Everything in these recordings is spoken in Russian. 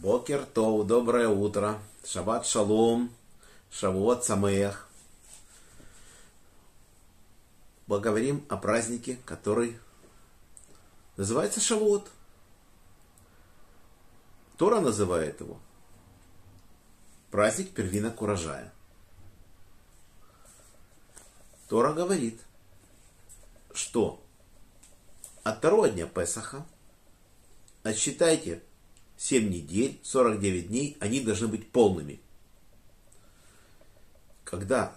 Бокер Тоу, доброе утро. Шаббат Шалом, Шавуот Самеях. Поговорим о празднике, который называется Шавуот. Тора называет его праздник первинок урожая. Тора говорит, что от второго дня Песаха отсчитайте 7 недель, 49 дней, они должны быть полными. Когда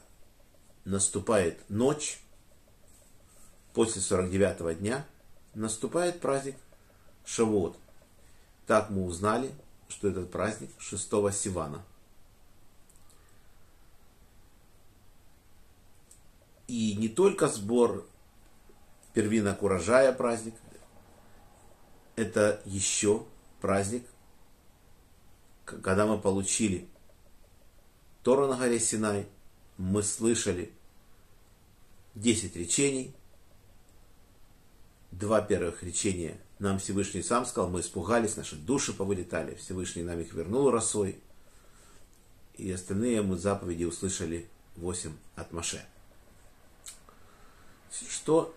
наступает ночь, после 49 дня, наступает праздник Шавуот. Так мы узнали, что этот праздник 6 Сивана. И не только сбор первинок урожая праздник, это еще праздник, когда мы получили Тору на горе Синай, мы слышали 10 речений. Два первых речения нам Всевышний сам сказал, мы испугались, наши души повылетали, Всевышний нам их вернул росой. И остальные мы заповеди услышали 8 от Маше. Что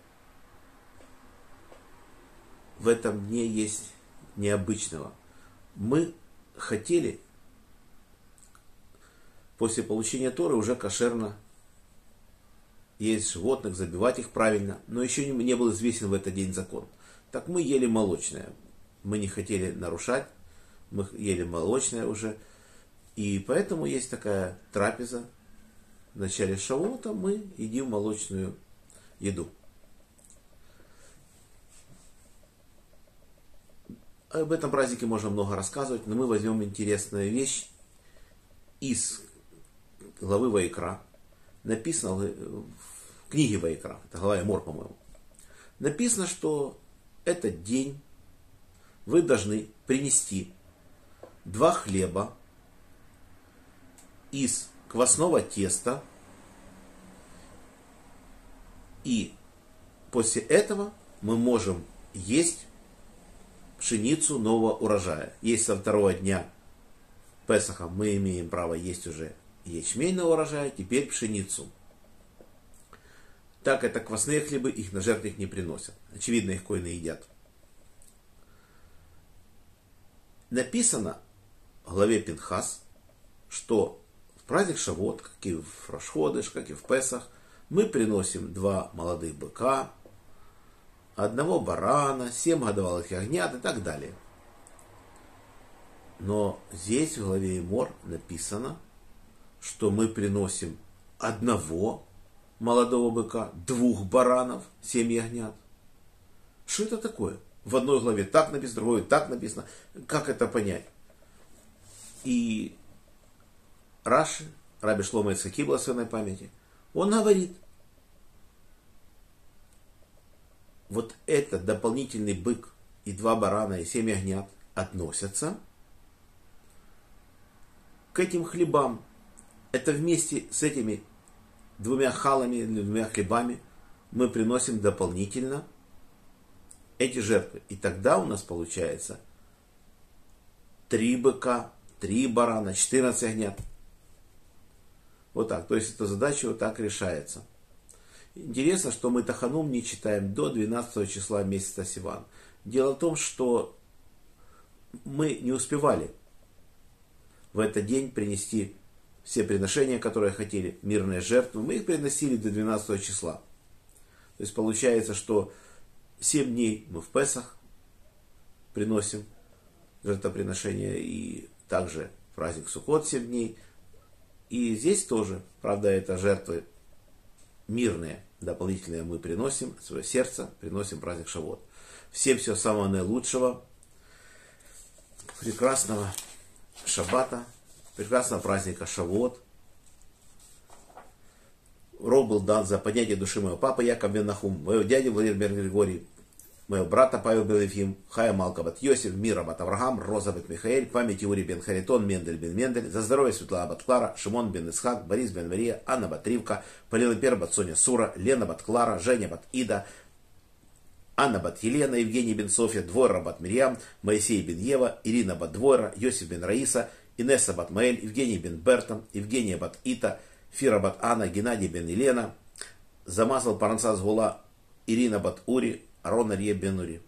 в этом дне есть необычного. Мы хотели после получения Торы уже кошерно есть животных, забивать их правильно, но еще не, был известен в этот день закон. Так мы ели молочное. Мы не хотели нарушать, мы ели молочное уже. И поэтому есть такая трапеза. В начале шавута мы едим молочную еду. Об этом празднике можно много рассказывать, но мы возьмем интересную вещь из главы Вайкра. Написано в книге Вайкра, это глава Мор, по-моему. Написано, что этот день вы должны принести два хлеба из квасного теста, и после этого мы можем есть пшеницу нового урожая. Есть со второго дня Песаха мы имеем право есть уже ячменного урожая, теперь пшеницу. Так это квасные хлебы, их на жертвах не приносят. Очевидно, их коины едят. Написано в главе Пинхас, что в праздник Шавот, как и в Рашходыш, как и в Песах, мы приносим два молодых быка, одного барана, семь годовалых ягнят и так далее. Но здесь в главе Мор написано, что мы приносим одного молодого быка, двух баранов, семь ягнят. Что это такое? В одной главе так написано, в другой так написано. Как это понять? И Раши, Раби Шлома Ицхаки, благословенной памяти, он говорит, вот этот дополнительный бык и два барана и семь ягнят относятся к этим хлебам. Это вместе с этими двумя халами, двумя хлебами мы приносим дополнительно эти жертвы. И тогда у нас получается три быка, три барана, 14 ягнят. Вот так. То есть эта задача вот так решается. Интересно, что мы Таханум не читаем до 12 числа месяца Сиван. Дело в том, что мы не успевали в этот день принести все приношения, которые хотели, мирные жертвы. Мы их приносили до 12 числа. То есть получается, что 7 дней мы в Песах приносим жертвоприношения и также праздник Суккот 7 дней. И здесь тоже, правда, это жертвы мирные, дополнительные мы приносим, свое сердце, приносим праздник Шавот. Всем всего самого наилучшего, прекрасного шаббата, прекрасного праздника Шавот. Рог был дан за поднятие души моего папы Яков бен Нахум, моего дяди Владимир Григорий, моего брата Павел Белефим, Хая Малка Йосиф, Мира бат Авраам, Роза бат Михаэль, память Юрий бен Харитон, Мендель бен Мендель, за здоровье Светлана бат Шимон бен Исхак, Борис бен Мария, Анна бат Ривка, Полина Пер бат Соня Сура, Лена бат Клара, Женя бат Ида, Анна бат Елена, Евгений бен Софья, Двойра бат Мирьям, Моисей бен Ева, Ирина бат Двойра, Йосиф бен Раиса, Инесса бат Маэль, Евгений бен Бертон, Евгения бат Ита, Фира бат Анна, Геннадий бен Елена, замазал Парансас Гула, Ирина бат Ури, Арон Арье бен Ури.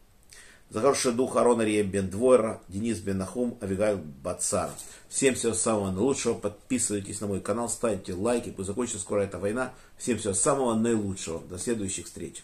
За хороший дух Арон Арье Двойра, Денис бен Нахум, Авигайл бат Сара. Всем всего самого наилучшего. Подписывайтесь на мой канал, ставьте лайки. Пусть закончится скоро эта война. Всем всего самого наилучшего. До следующих встреч.